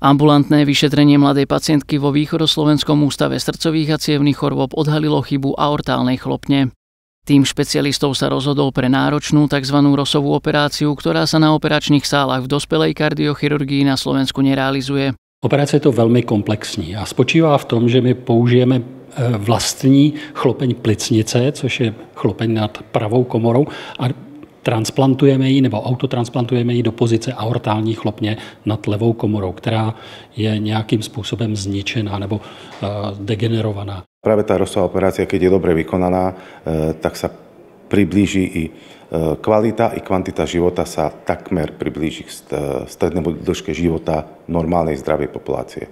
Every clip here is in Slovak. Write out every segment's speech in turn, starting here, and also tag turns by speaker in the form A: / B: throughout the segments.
A: Ambulantné vyšetrenie mladej pacientky vo východoslovenskom ústave srdcových a cievných chorôb odhalilo chybu aortálnej chlopne. Tým špecialistov sa rozhodol pre náročnú tzv. rosovú operáciu, ktorá sa na operačných sálach v dospelej kardiochirurgii na Slovensku nerealizuje.
B: Operace je to velmi komplexní a spočívá v tom, že my použijeme eh, vlastní chlopeň plicnice, což je chlopeň nad pravou komorou a transplantujeme ji nebo autotransplantujeme ji do pozice aortální chlopně nad levou komorou, která je nějakým způsobem zničená nebo uh, degenerovaná.
C: Práve tá rozsová operácia, keď je dobre vykonaná, e, tak sa priblíži i e, kvalita i kvantita života sa takmer priblíži k strednej dĺžke života normálnej zdravej populácie.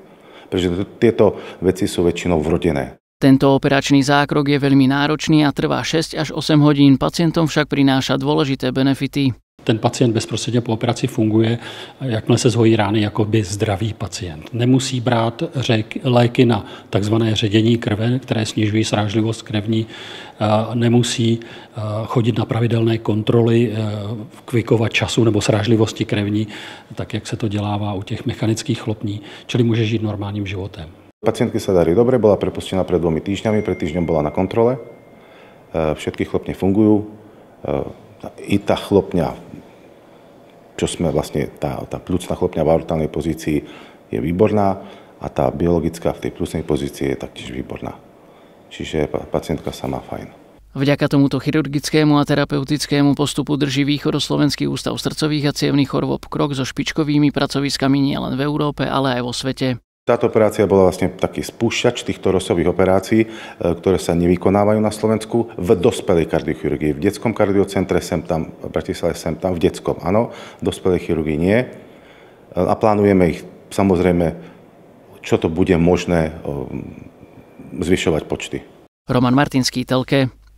C: Pretože tieto veci sú väčšinou vrodené.
A: Tento operačný zákrok je veľmi náročný a trvá 6 až 8 hodín, pacientom však prináša dôležité benefity.
B: Ten pacient bezprostředně po operaci funguje, jakmile se zhojí rány, jako by zdravý pacient. Nemusí brát řek, léky na takzvané ředění krve, které snižují srážlivost krevní, nemusí chodit na pravidelné kontroly, kvikovat času nebo srážlivosti krevní, tak jak se to dělává u těch mechanických chlopní, čili může žít normálním životem.
C: Pacientky sa darí dobre, bola prepustená pred dvomi týždňami, pred týždňom bola na kontrole. E, všetky chlopne fungujú. E, I tá chlopňa, čo sme vlastne, tá, tá plúcna chlopňa v aortálnej pozícii je výborná a tá biologická v tej plúcnej pozícii je taktiež výborná. Čiže pacientka sa má fajn.
A: Vďaka tomuto chirurgickému a terapeutickému postupu drží Východoslovenský ústav srdcových a cievných chorôb krok so špičkovými pracoviskami nielen v Európe, ale aj vo svete.
C: Táto operácia bola vlastne taký spúšťač týchto rozsových operácií, e, ktoré sa nevykonávajú na Slovensku v dospelej kardiochirurgii. V detskom kardiocentre sem tam, v Bratislave sem tam, v detskom áno, v dospelej chirurgii nie. E, a plánujeme ich samozrejme, čo to bude možné zvyšovať počty.
A: Roman Martinský, Telke,